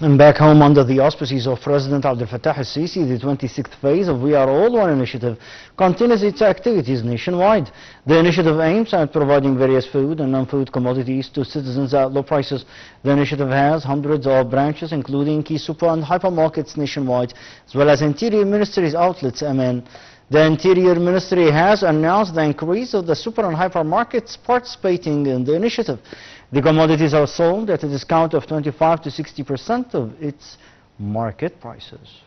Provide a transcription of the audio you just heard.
And back home under the auspices of President Abdel Fattah al-Sisi, the 26th phase of We Are All One initiative continues its activities nationwide. The initiative aims at providing various food and non-food commodities to citizens at low prices. The initiative has hundreds of branches, including key super and hypermarkets nationwide, as well as Interior Ministry's outlets. The Interior Ministry has announced the increase of the super and hypermarkets participating in the initiative. The commodities are sold at a discount of 25 to 60 percent of its market prices.